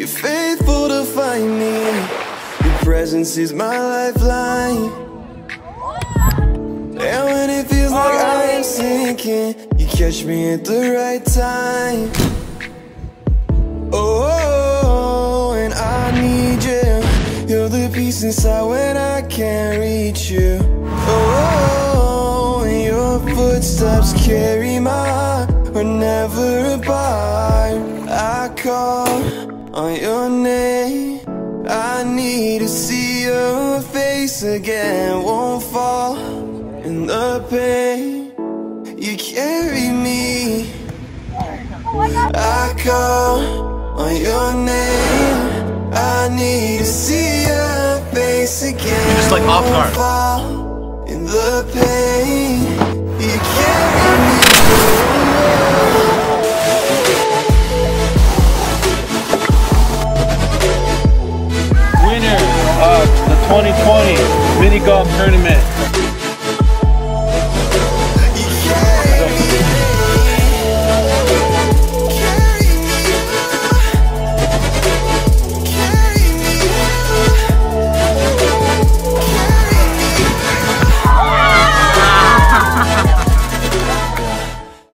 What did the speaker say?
You're faithful to find me. Your presence is my lifeline. And when it feels like I am sinking, you catch me at the right time. Oh, and I need you. You're the peace inside when I can't reach you. Oh, and your footsteps carry my heart. We're never apart. On your name. I need to see your face again. Won't fall in the pain. You carry me. I call on your name. I need to see your face again. just like off guard. Fall in the pain. 2020 mini golf tournament